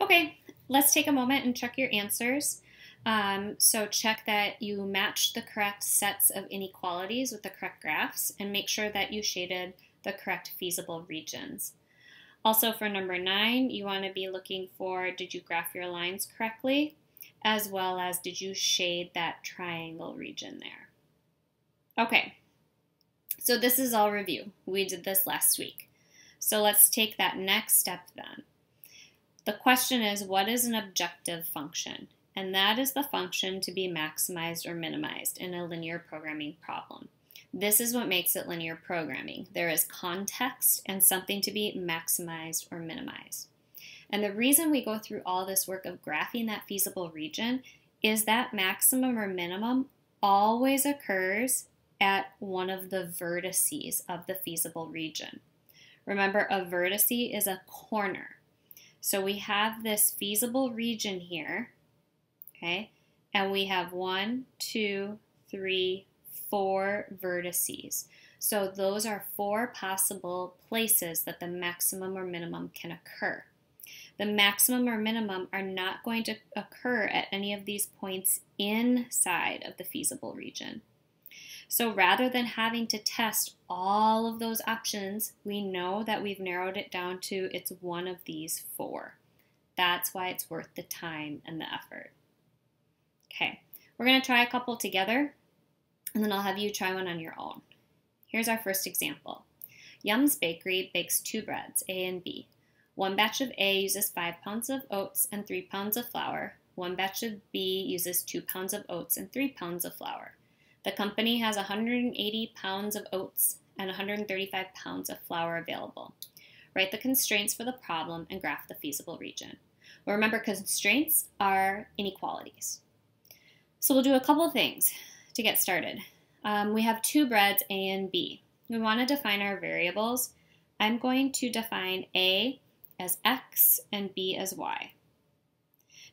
Okay, let's take a moment and check your answers. Um, so check that you match the correct sets of inequalities with the correct graphs and make sure that you shaded the correct feasible regions. Also for number nine, you want to be looking for did you graph your lines correctly, as well as did you shade that triangle region there. Okay, so this is all review. We did this last week. So let's take that next step then. The question is, what is an objective function? And that is the function to be maximized or minimized in a linear programming problem. This is what makes it linear programming. There is context and something to be maximized or minimized. And the reason we go through all this work of graphing that feasible region is that maximum or minimum always occurs at one of the vertices of the feasible region. Remember, a vertice is a corner. So we have this feasible region here, okay? And we have one, two, three, four vertices. So those are four possible places that the maximum or minimum can occur. The maximum or minimum are not going to occur at any of these points inside of the feasible region. So rather than having to test all of those options, we know that we've narrowed it down to it's one of these four. That's why it's worth the time and the effort. Okay, we're going to try a couple together, and then I'll have you try one on your own. Here's our first example. Yum's Bakery bakes two breads, A and B. One batch of A uses 5 pounds of oats and 3 pounds of flour. One batch of B uses 2 pounds of oats and 3 pounds of flour. The company has 180 pounds of oats and 135 pounds of flour available. Write the constraints for the problem and graph the feasible region. Well, remember, constraints are inequalities. So we'll do a couple things to get started. Um, we have two breads, A and B. We want to define our variables. I'm going to define A as X and B as Y.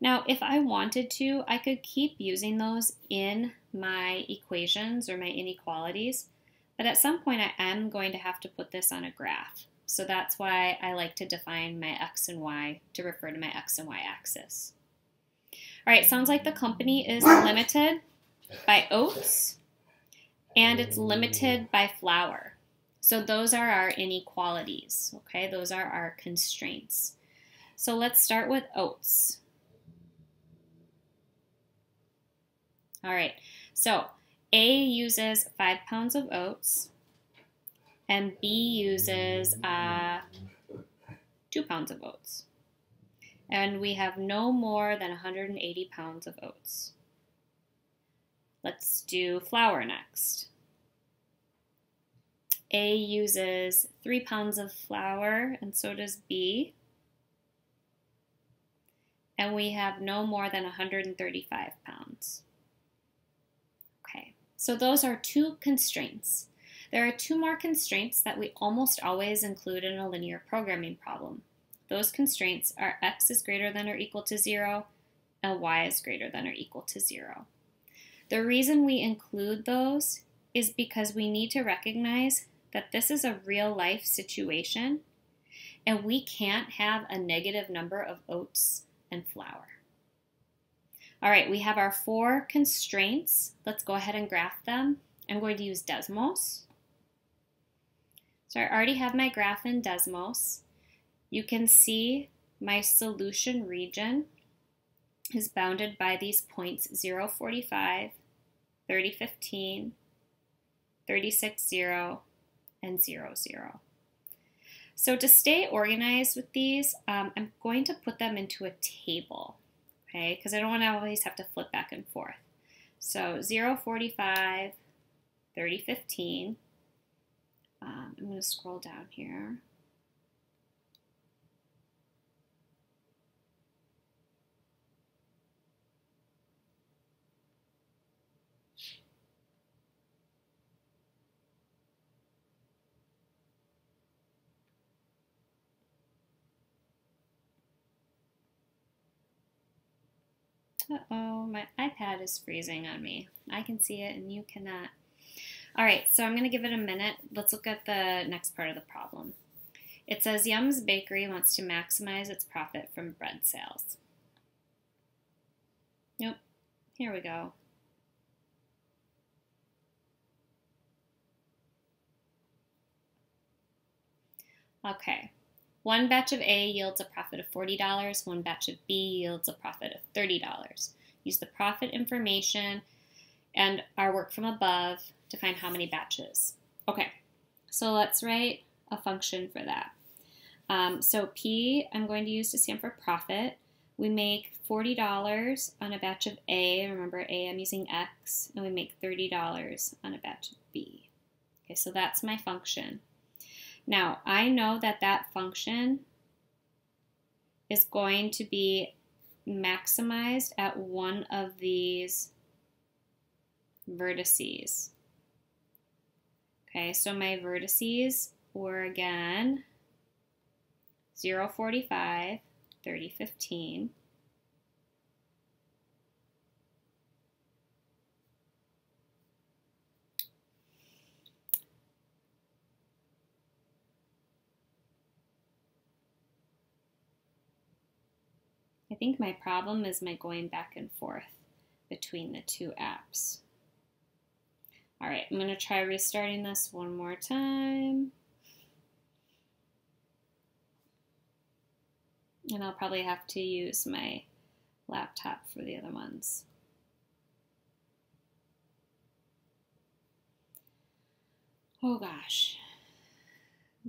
Now, if I wanted to, I could keep using those in my equations or my inequalities, but at some point I am going to have to put this on a graph. So that's why I like to define my x and y to refer to my x and y axis. All right, sounds like the company is limited by oats and it's limited by flour. So those are our inequalities, okay? Those are our constraints. So let's start with oats. All right, so A uses five pounds of oats, and B uses uh, two pounds of oats. And we have no more than 180 pounds of oats. Let's do flour next. A uses three pounds of flour, and so does B. And we have no more than 135 pounds. So those are two constraints. There are two more constraints that we almost always include in a linear programming problem. Those constraints are x is greater than or equal to 0 and y is greater than or equal to 0. The reason we include those is because we need to recognize that this is a real life situation and we can't have a negative number of oats and flour. All right, we have our four constraints. Let's go ahead and graph them. I'm going to use Desmos. So I already have my graph in Desmos. You can see my solution region is bounded by these points 0, 45, 30, 15, 36, 0, and 0, 0. So to stay organized with these, um, I'm going to put them into a table okay? Because I don't want to always have to flip back and forth. So 0, 45, 30, 15. Um, I'm going to scroll down here. Uh-oh, my iPad is freezing on me. I can see it and you cannot. All right, so I'm going to give it a minute. Let's look at the next part of the problem. It says Yum's Bakery wants to maximize its profit from bread sales. Nope. Here we go. Okay. One batch of A yields a profit of $40. One batch of B yields a profit of $30. Use the profit information and our work from above to find how many batches. Okay, so let's write a function for that. Um, so P I'm going to use to stand for profit. We make $40 on a batch of A. Remember A, I'm using X. And we make $30 on a batch of B. Okay, so that's my function. Now, I know that that function is going to be maximized at one of these vertices. Okay, so my vertices were again 0, 45, 30, 15. I think my problem is my going back and forth between the two apps. All right, I'm going to try restarting this one more time. And I'll probably have to use my laptop for the other ones. Oh gosh.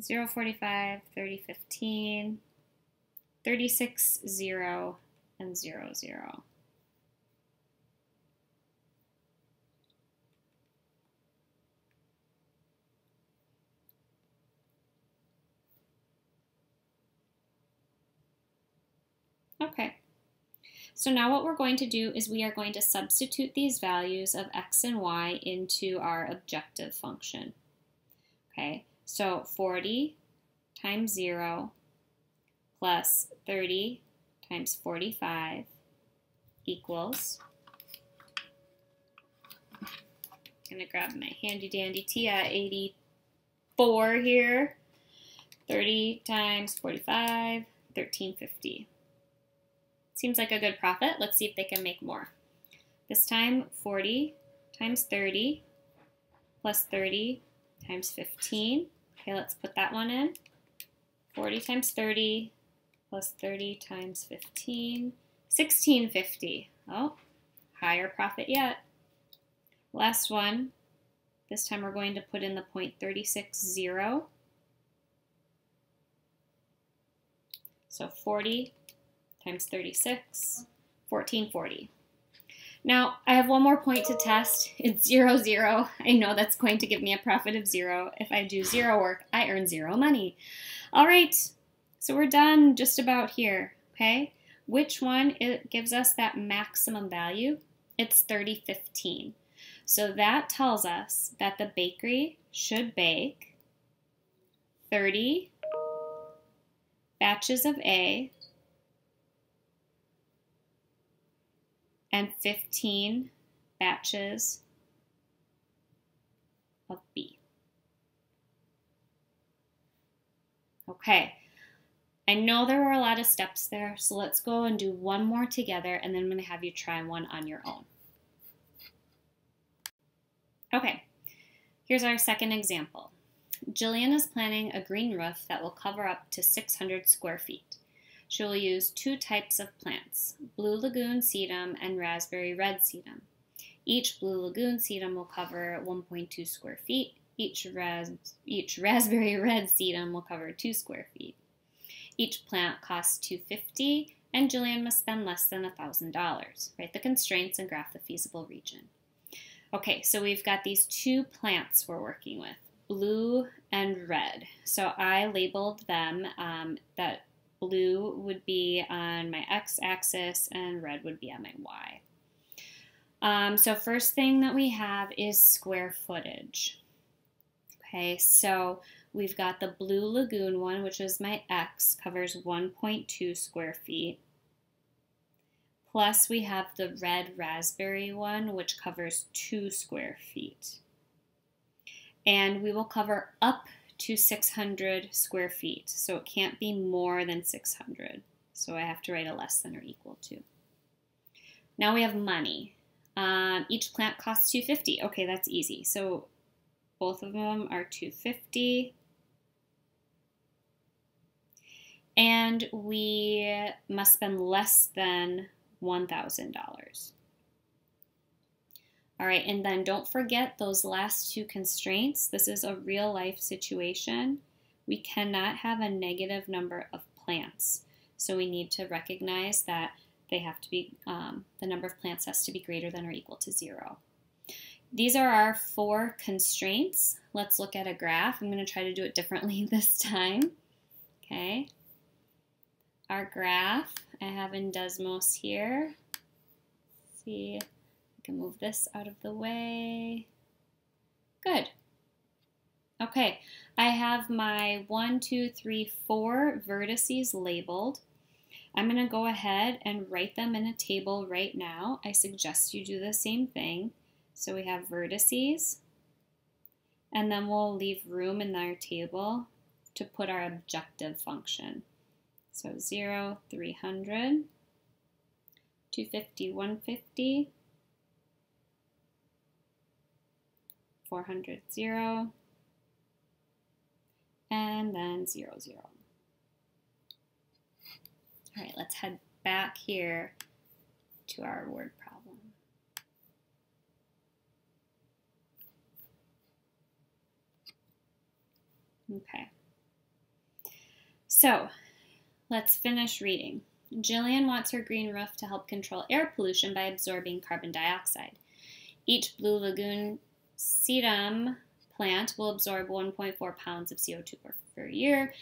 045, 3015, 36, 0, and 0, 0. Okay. So now what we're going to do is we are going to substitute these values of x and y into our objective function. Okay, so 40 times 0 plus 30 times 45 equals, I'm going to grab my handy dandy TI-84 here, 30 times 45, 1350. Seems like a good profit. Let's see if they can make more. This time 40 times 30 plus 30 times 15. Okay, let's put that one in. 40 times 30 plus 30 times 15. 1650. Oh, higher profit yet. Last one. This time we're going to put in the point 360. So 40 times 36, 1440. Now, I have one more point to test. It's 0, 0. I know that's going to give me a profit of zero. If I do zero work, I earn zero money. All right, so we're done just about here, okay? Which one it gives us that maximum value? It's 3015. So that tells us that the bakery should bake 30 batches of A and 15 batches of B. Okay, I know there were a lot of steps there, so let's go and do one more together, and then I'm going to have you try one on your own. Okay, here's our second example. Jillian is planning a green roof that will cover up to 600 square feet. She will use two types of plants, Blue Lagoon sedum and Raspberry Red sedum. Each Blue Lagoon sedum will cover 1.2 square feet. Each, ras each Raspberry Red sedum will cover 2 square feet. Each plant costs 250 and Julian must spend less than $1,000. Write the constraints and graph the feasible region. Okay, so we've got these two plants we're working with, blue and red. So I labeled them um, that blue would be on my x-axis and red would be on my y. Um, so first thing that we have is square footage. Okay, so we've got the Blue Lagoon one, which is my x, covers 1.2 square feet. Plus we have the red raspberry one, which covers 2 square feet. And we will cover up to 600 square feet. So it can't be more than 600. So I have to write a less than or equal to. Now we have money. Um, each plant costs 250. Okay, that's easy. So both of them are 250. And we must spend less than $1,000. All right, and then don't forget those last two constraints. This is a real life situation. We cannot have a negative number of plants. So we need to recognize that they have to be, um, the number of plants has to be greater than or equal to zero. These are our four constraints. Let's look at a graph. I'm going to try to do it differently this time. Okay. Our graph, I have in Desmos here. Let's see I can move this out of the way. Good. Okay, I have my one, two, three, four vertices labeled. I'm going to go ahead and write them in a table right now. I suggest you do the same thing. So we have vertices, and then we'll leave room in our table to put our objective function. So 0, 300, 250, 150, 400, 0, and then 0, 0. All right, let's head back here to our word problem. Okay. So, let's finish reading. Jillian wants her green roof to help control air pollution by absorbing carbon dioxide. Each Blue Lagoon sedum plant will absorb 1.4 pounds of CO2 per, per year,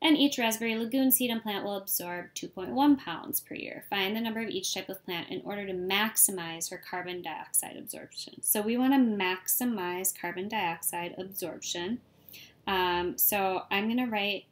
and each raspberry lagoon sedum plant will absorb 2.1 pounds per year. Find the number of each type of plant in order to maximize her carbon dioxide absorption. So we want to maximize carbon dioxide absorption. Um, so I'm going to write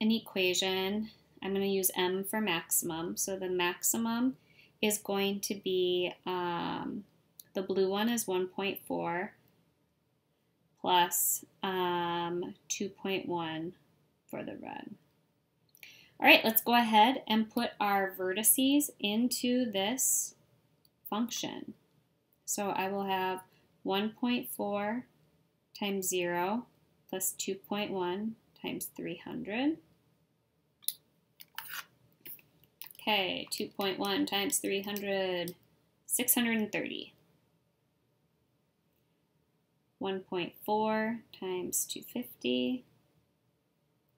an equation. I'm going to use M for maximum. So the maximum is going to be um, the blue one is 1.4 plus, um, 2.1 for the red. All right, let's go ahead and put our vertices into this function. So I will have 1.4 times 0 plus 2.1 times 300. Okay, 2.1 times 300, 630. 1.4 times 250,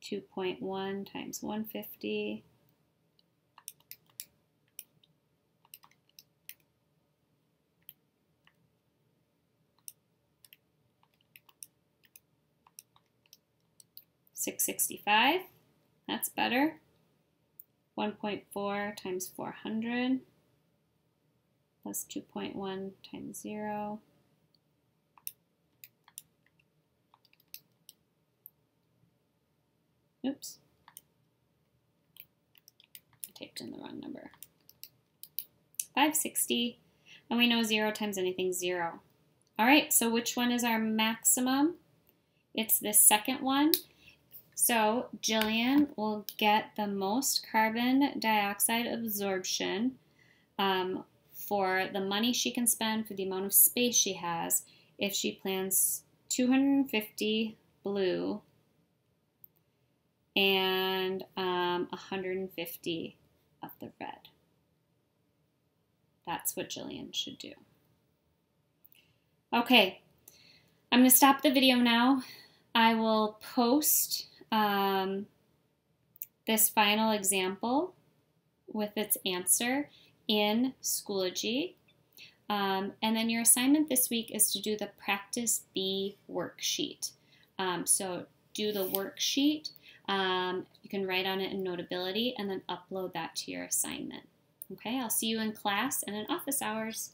2.1 times 150, Six sixty five, that's better. 1.4 times 400 plus 2.1 times 0 Oops. I typed in the wrong number. 560, and we know 0 times anything is 0. All right, so which one is our maximum? It's the second one. So Jillian will get the most carbon dioxide absorption um, for the money she can spend, for the amount of space she has, if she plants 250 blue and um, 150 of the red. That's what Jillian should do. Okay, I'm going to stop the video now. I will post um, this final example with its answer in Schoology. Um, and then your assignment this week is to do the Practice B worksheet. Um, so do the worksheet um, you can write on it in Notability and then upload that to your assignment. Okay, I'll see you in class and in office hours.